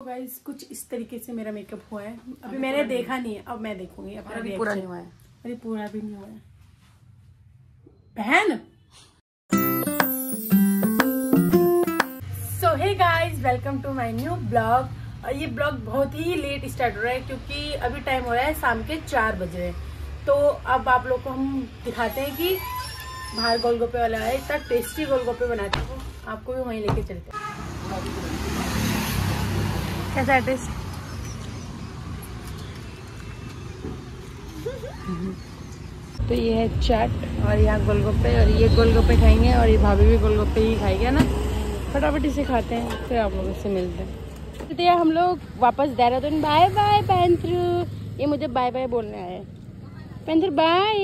Guys कुछ इस तरीके से मेरा मेकअप हुआ है। अभी मैंने देखा नहीं है अब मैं देखूँगी अपना अभी पूरा नहीं हुआ है। अरे पूरा भी नहीं हुआ है। बहन! So hey guys welcome to my new blog और ये ब्लॉग बहुत ही लेट स्टार्ट हो रहा है क्योंकि अभी टाइम हो रहा है शाम के चार बजे। तो अब आप लोग को हम दिखाते हैं कि बाहर गोलगप्पे वाला है इतना टेस्टी गोलगप्पे बनाते हैं। आपको भी वहीं लेके चलते हैं। कैसा है टेस्ट तो ये है चाट और यहाँ गोलगप्पे और ये गोलगप्पे खाएँगे और ये भाभी भी गोलगप्पे ही खाएँगे ना। फटाफट इसे खाते हैं फिर आप लोगों से मिलते हैं। चलते हैं हम लोग वापस देहरादून। Bye bye पैंथरू। ये मुझे बाय बाय बोलने आए पैंथर बाय।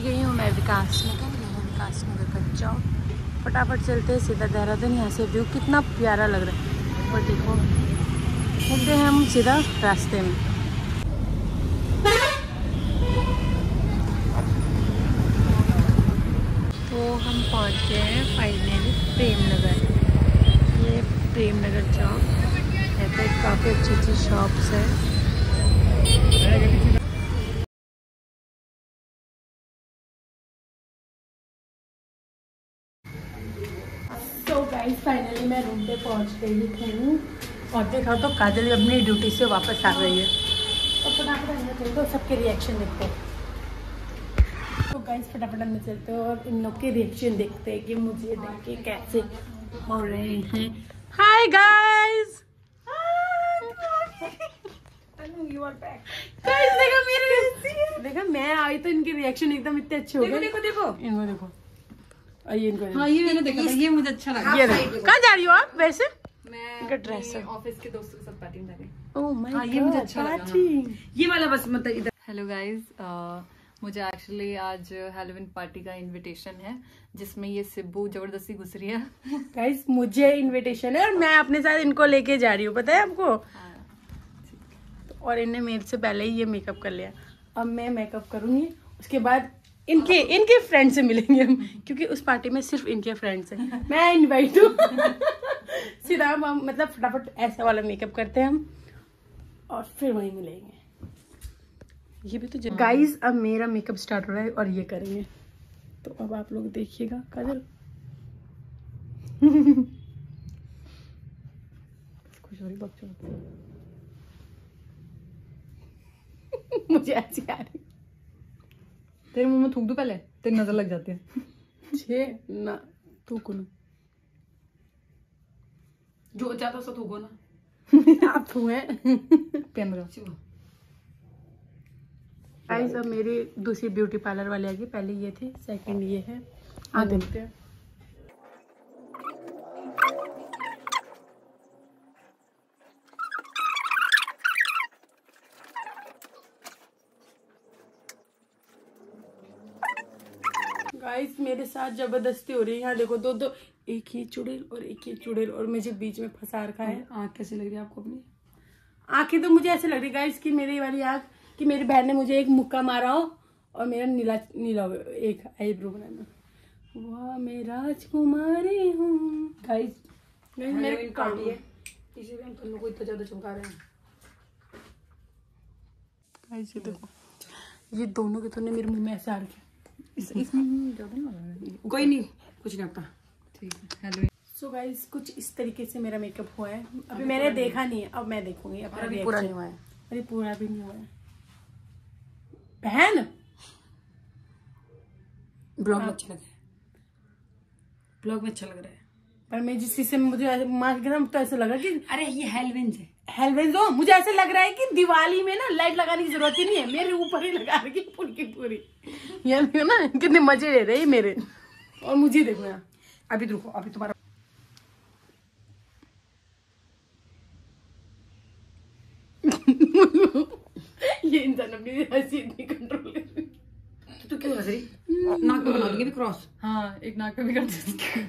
गई हूँ मैं विकास नगर ये है विकास नगर का चौक फटाफट चलते हैं सीधा देहरादून। यहाँ से व्यू कितना प्यारा लग रहा है। और देखो। चलते हैं हम सीधा रास्ते में। तो हम पहुँच गए हैं फाइनली प्रेम नगर ये प्रेम नगर चौक। यहाँ पे काफ़ी अच्छी अच्छी शॉप्स है। गाइस फाइनली मैं रूम पे पहुँच गई हूँ और देखा तो काजल अपनी ड्यूटी से वापस आ गई है। तो फटाफट अंदर चलते हो सबके रिएक्शन देखते हैं। तो गाइस फटाफट अंदर चलते हो और इन लोग के रिएक्शन देखते हैं कि मुझे देख के कैसे हो रहे हैं। हाय गाइस देखो मेरे देखा मैं आई तो इनके रिएक्शन एकदम इतने अच्छे हो गए। देखो देखो। इनको देखो। ये इनको हाँ ये मैंने देखा था ये मुझे अच्छा लगा। ये कहाँ जा रही हो आप वैसे? मैं इनका ड्रेस ऑफ़िस के दोस्तों के साथ पार्टी में ओह माय हाँ, ये मुझे अच्छा लगा, हाँ। ये वाला बस मतलब इधर हेलो गाइस मुझे एक्चुअली आज हेलोविन पार्टी का इनविटेशन है जिसमें ये सिब्बू ज़बरदस्ती घुस रही है। गाइस मुझे इनविटेशन है और मैं अपने साथ इनको लेके जा रही हूँ पता है आपको? और इन्हें मेरे से पहले ही ये मेकअप कर लिया। अब मैं मेकअप करूँगी उसके बाद इनके इनके फ्रेंड से मिलेंगे हम, क्योंकि उस पार्टी में सिर्फ़ इनके फ्रेंड्स हैं। मैं इनवाइट हूँ। सीधा हम मतलब फटाफट ऐसा वाला मेकअप करते हैं हम, और फिर वहीं मिलेंगे। ये भी तो गाइस अब मेरा मेकअप स्टार्ट हो रहा है और ये करेंगे। तो अब आप लोग देखिएगा, काजल। खुश हो रही बच्चों मुझे ऐसी आ रही तेरे मुँह में थूक दू पहले? तेरी नज़र लग जाती है। छे ना थूको ना। जो चाहता सो थूको ना। आप थूए। है पेन रहा गाइस अब मेरी दूसरी ब्यूटी पार्लर वाली आ गई। पहले ये थी सेकंड ये है। आ देखते हैं। गाइस मेरे साथ ज़बरदस्ती हो रही है। यहाँ देखो दो दो एक ही चुड़ैल और एक ही चुड़ैल और मुझे बीच में फंसा रखा है। आँख कैसी लग रही है आपको अपनी? आँखें तो मुझे ऐसे लग रही गाइस कि मेरी वाली आँख कि मेरी बहन ने मुझे एक मुक्का मारा हो और मेरा नीला नीला एक आईब्रो बनाना वाह मैं राजकुमारी हूँ। गाइस मेरे काम है। इसीलिए हम तुम लोग को इतना ज़्यादा चमका रहे हैं। गाइस ये देखो ये दोनों के दोनों मेरे मुँह में ऐसा आ रखे इस, इसमें ज़्यादा है। कोई नहीं कुछ नहीं होता। ठीक है हेलो। सो गाइस कुछ इस तरीके से मेरा मेकअप हुआ है। अभी मैंने देखा नहीं है अब मैं देखूँगी अपना अभी पूरा नहीं हुआ है। अरे पूरा भी नहीं हुआ है। बहन! ब्लॉग में अच्छा लग रहा है। ब्लॉग में अच्छा लग रहा है। पर मैं जिस चीज़ से मुझे मार के ना तो ऐसा लगा कि अरे ये हेलवेंस है। हेलवेज हो मुझे ऐसा लग रहा है कि दिवाली में ना लाइट लगाने की ज़रूरत ही नहीं है। मेरे ऊपर ही लगा रही है पूरी की पूरी। ये देखो ना कितने मज़े ले रहे हैं मेरे। और मुझे देखो यहाँ। अभी रुको अभी तुम्हारा ये इंसान अपनी हँसी इतनी कंट्रोल कर तो क्यों हंस रही? नाक पे बना दूँगी भी क्रॉस हाँ एक नाक पे भी कर दूँगी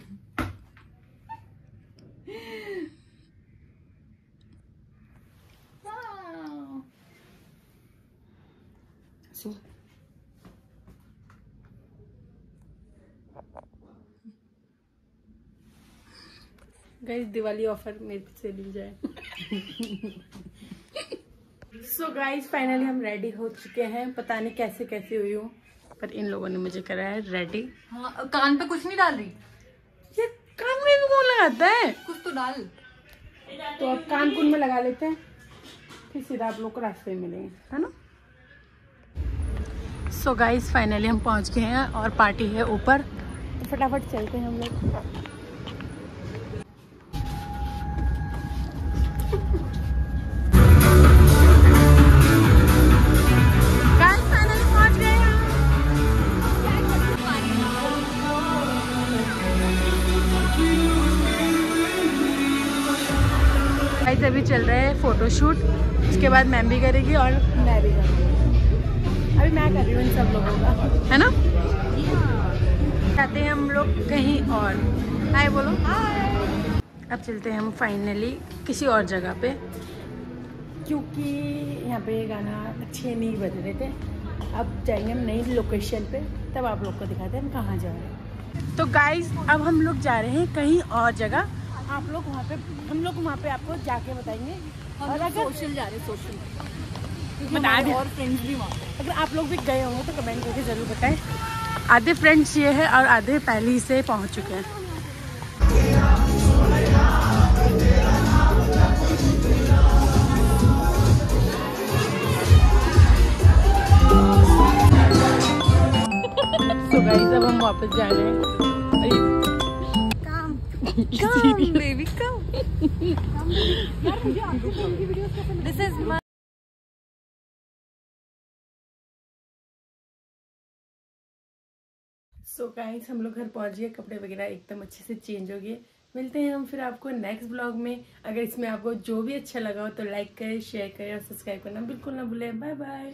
सो। गाइस दिवाली ऑफ़र मेरे से मिल जाए। सो गाइस फाइनली हम रेडी हो चुके हैं। पता नहीं कैसे कैसे हुई हूँ पर इन लोगों ने मुझे कराया है रेडी हाँ कान पे कुछ नहीं डाल रही। ये कान में भी कौन लगाता है? कुछ तो डाल। तो अब कान कुन में लगा लेते हैं फिर सीधा आप लोग को रास्ते में मिलेंगे है ना? सो गाइस फाइनली हम पहुँच गए हैं और पार्टी है ऊपर। फटाफट चलते हैं हम लोग। गाइस अभी चल रहा है फोटोशूट उसके बाद मैम भी करेगी और मैं भी करूँगी। अभी मैं कर रही हूँ इन सब लोगों का। है ना? जाते हैं हम लोग कहीं और। हाय बोलो। हाय अब चलते हैं हम फाइनली किसी और जगह पे। क्योंकि यहाँ पे गाना अच्छे नहीं बज रहे थे। अब जाएँगे हम नई लोकेशन पे तब आप लोग को दिखाते हैं हम कहाँ जा रहे हैं। तो गाइस अब हम लोग जा रहे हैं कहीं और जगह। आप लोग वहाँ पे हम लोग वहाँ पे आपको जाके बताएँगे। और अगर सोशल जा रहे सोशल बता दें। और फ्रेंड्स भी वहाँ अगर आप लोग भी गए होंगे तो कमेंट करके ज़रूर बताएँ। आधे फ्रेंड्स ये है और आधे पहले ही से पहुँच चुके हैं तो गाइस अब हम वापस जा रहे हैं और ये Come, baby, come. this is my. So so guys हम लोग घर पहुँच गए, कपड़े वगैरह एकदम अच्छे से चेंज हो गए। मिलते हैं हम फिर आपको नेक्स्ट ब्लॉग में। अगर इसमें आपको जो भी अच्छा लगा हो तो लाइक करें शेयर करें और सब्सक्राइब करना बिल्कुल ना भूलें। Bye bye